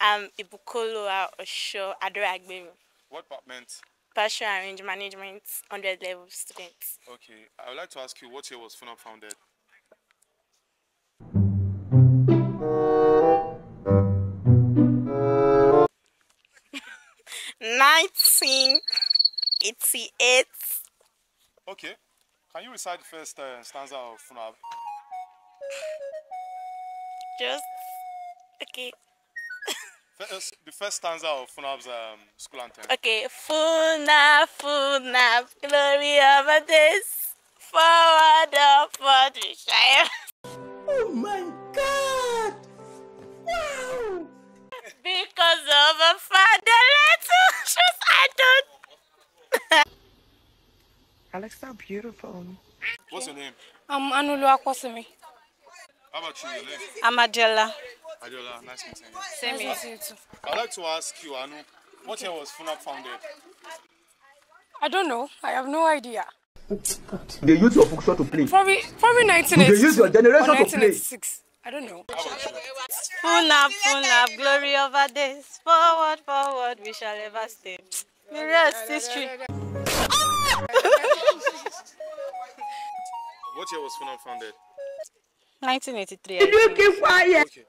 I'm Ibukolo Osho Adoragbero. What department? Pastoral and Range Management, 100 level students. Okay. I would like to ask you what year was FUNAAB founded? Nineteen eighty-eight. Okay. Can you recite the first uh, stanza of FUNAAB? Just the first stanza of FUNAAB's um, school anthem. Okay, Funa, Funa, glory of a days, forward, upward, we shall. Oh my god! Wow! Because of a father, let's shoes I don't. Alexa, beautiful. What's your name? I'm Anulu Akwasimi. How about you? Your name? I'm Adela. Adiola. Nice meeting you. Same here. I'd like to ask you, Anu, what year was FUNAB founded? I don't know. I have no idea. They use your function to play. Probably, probably You 1986. dey use your generation to play. 1986. I don't know. Funa, Funa, glory of a days, forward, forward, we shall ever stay. The rest history. What year was FUNAB founded? 1983. Did you keep quiet? Okay.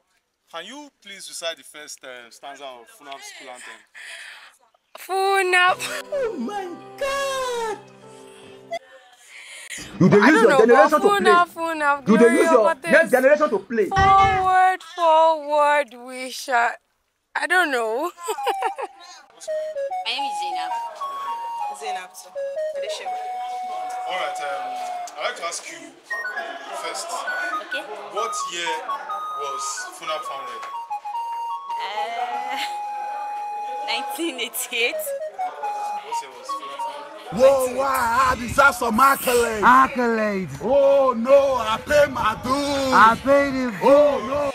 Can you please recite the first uh, stanza of FUNAAB's school anthem? Funab. Oh my god! You dey I use your generation to Funab, play. Funab, You dey glory use your next generation to play. Forward, forward, we shall. I don't know. My name is Zainab. Zainab, sir. All right. Um, I'd like to ask you first. Okay. What year was FUNAAB founded? Uh, 1988. What year was FUNAAB founded? Whoa, wow, I deserve some accolades. Accolades. Oh no, I pay my dues. I paid him. Oh no.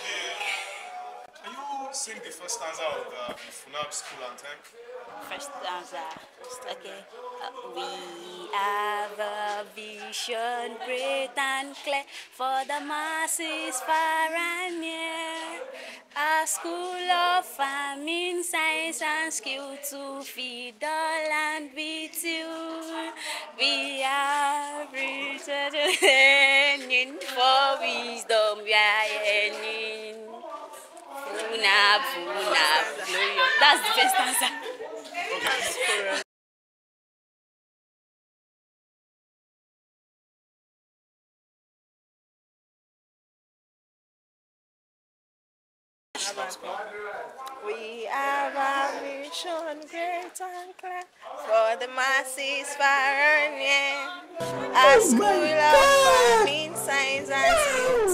Can you sing the first stanza of uh, the FUNAAB school anthem? First stanza. Okay. Uh, we have a vision great and clear for the masses far and near. A school of farming, science and skill to feed the land with you. We are returning for wisdom, we are yearning. Funab, glorious. That's the first answer. We have a mission great and clear for the masses far and near. A school of oh farming, science and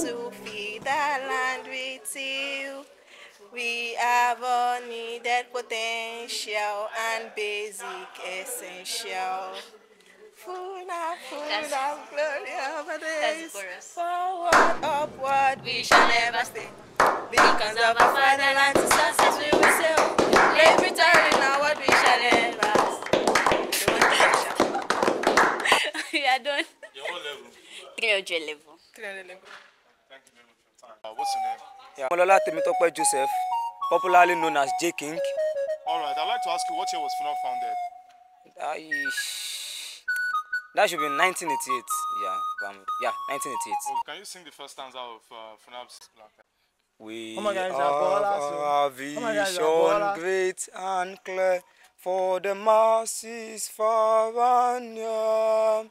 We have all needed potential and basic essential. Funa, That's- funa, glory of a That's days. the chorus. Forward, upward, We shall never stay. because of our fatherland Molola Temitope Joseph, popularly known as J King. All right. I'd like to ask you what year was FUNAB founded? I, that should be 1988. Yeah, um, yeah, 1988. Oh, can you sing the first stanza of uh, FUNAB's? We Oh have a Oh vision baller. great and clear for the masses far and near.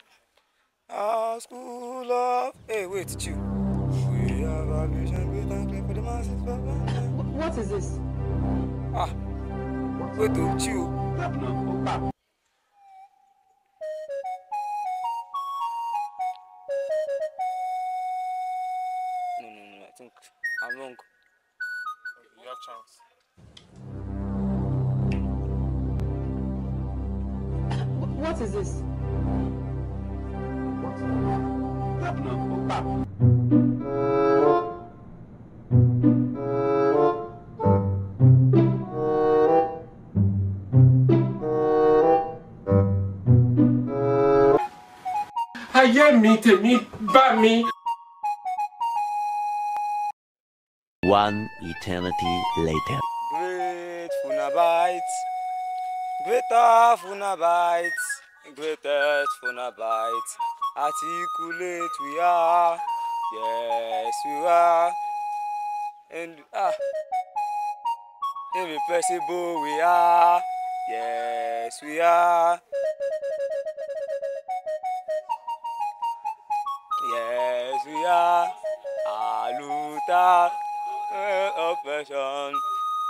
A school of hey wait you. What is this? Ah, wait to you. No, no, no. I think I'm wrong. Okay, you have chance. What is this? Ayé mi tèmi bá mi. One eternity later. great Funabite. Greater Funabite. Greatest Funabite. Articulate we are. Yes, we are. And ah. Irrepressible we are. Yes, we are. Yes. Aluta. Oppression.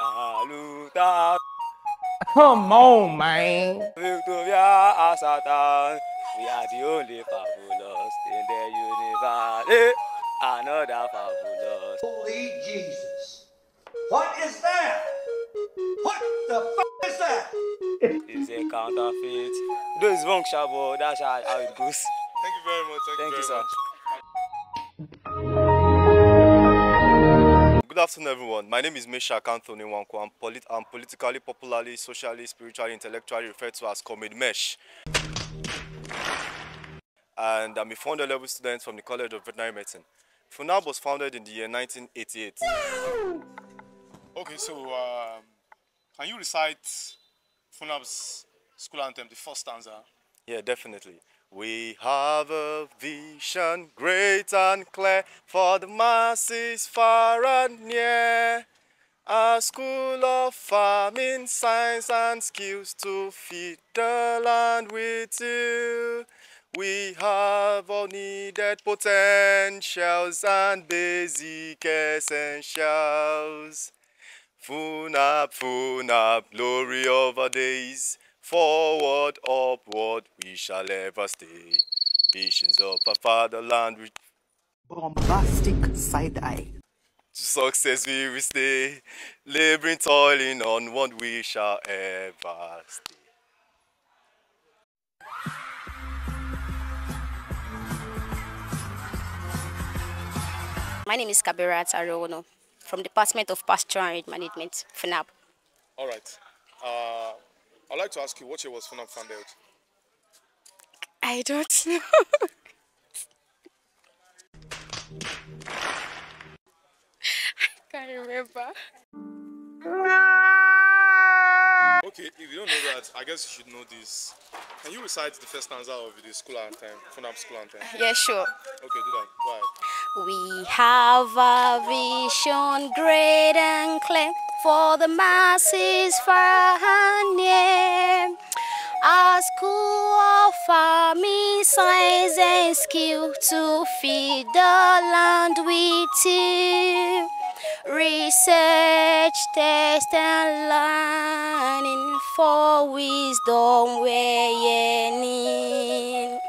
Aluta. Come on, man. Victoria Asatan. We are the only fabulous in the universe. Eh, Another fabulous. Holy Jesus. What is that? What the f is that? It's a counterfeit. Though it's wrong, Shabo, that's how, how it goes. Thank you very much. Thank, Thank you you, very sir. much. Good afternoon, everyone. My name is Meshak Anthony Wanko. I'm, polit- I'm politically, popularly, socially, spiritually, intellectually referred to as Comrade Mesh. And I'm a founder level student from the College of Veterinary Medicine. FUNAAB was founded in the year 1988. Okay, so um, can you recite FUNAAB's school anthem, the first stanza? Yeah, definitely. We have a vision great and clear for the masses far and near. A school of farming, science and skills to feed the land with you. We have all needed potentials and basic essentials. Funab, Funab, glory of our days. Forward, upward, we shall ever stay. Visions of our fatherland, we bombastic side eye. to success we will stay. Laboring, toiling on what we shall ever stay. My name is Kabirat Arono from Department of Pastoral and Management, FNAB. All right. Uh, I'd like to ask you what year was FUNAAB founded? I don't know. I can't remember. Okay, if you don't know that, I guess you should know this. Can you recite the first stanza of the school anthem, FUNAAB school anthem? Yeah, sure. Okay, do that. Ahead. We have a vision great and clear for the masses far and near. A school of farming, science and skill to feed the land with you. Research, test and learning for wisdom we're yearning.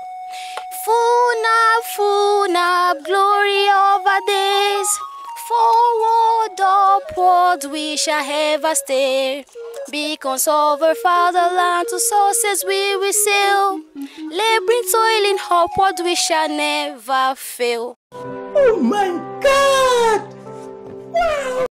Funab, glory our days. Forward, upward, we shall have stay. Because of our fatherland to sources we will sail. Laboring, toiling, upward, we shall never fail. Oh my God! Wow!